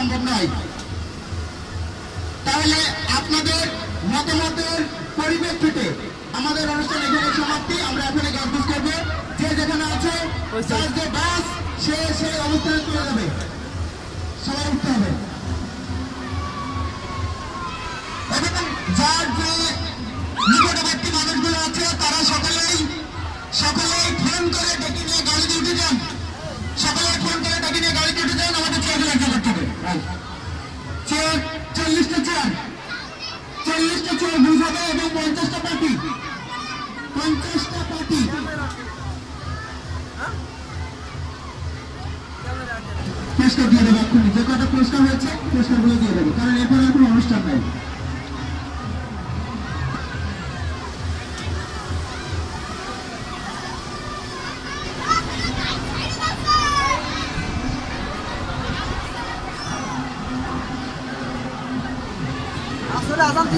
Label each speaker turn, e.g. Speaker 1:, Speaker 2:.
Speaker 1: সম্ভব নয় তাহলে আপনাদের মতামতের পরিপ্রেক্ষিতে আমাদের অনুষ্ঠান এখানে সমাপ্তি। আমরা এখানে গাছ করব যে যেখানে আছে যে বাস সে সেই অবস্থানে চলে যাবে। সবাই উঠতে হবে। এবং যার যে নিকটবর্তী মানুষগুলো আছে তারা সকলেই সকলেই ফোন করে ডেকে নিয়ে গাড়িতে উঠে যান সকলেই ফোন করে ডেকে নিয়ে গাড়িতে উঠে যান আমাদের চেয়ার লাগতে করতে হবে পঞ্চাশটা পার্টি। পঞ্চাশটা পার্টি। পুরস্কার দিয়ে দেবো এক্ষুনি। যে কটা পুরস্কার হয়েছে, পুরস্কারগুলো দিয়ে দেবো। কারণ এরপর আর কোনো অনুষ্ঠান নাই।
Speaker 2: Sudah habang.